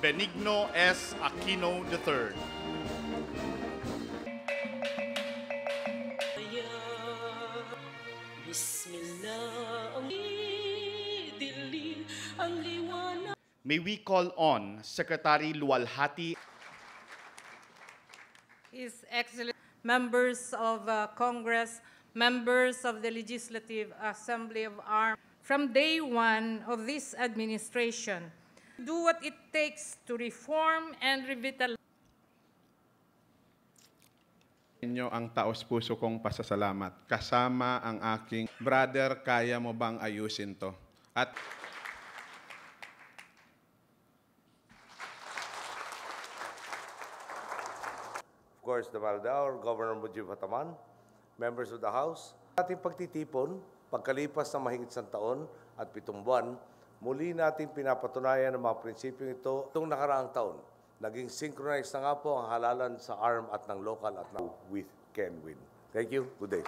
Benigno S. Aquino III. Bismillah ang dilim ang liwanag May we call on Secretary Lualhati His Excellency, members of uh, Congress, members of the Legislative Assembly of Arms, from day one of this administration, do what it takes to reform and revitalize inyo ang taos-puso kong pasasalamat. Kasama ang aking brother, kaya mo bang ayusin to? At Of course, the Maldaor, Governor Mujib Hataman, members of the House. Ating pagtitipon, pagkalipas ng mahigit isang taon at pitong buwan, muli natin pinapatunayan ang mga prinsipyong ito itong nakaraang taon. Naging synchronized na nga po ang halalan sa ARM at ng local at ng We Can Win. Thank you. Good day.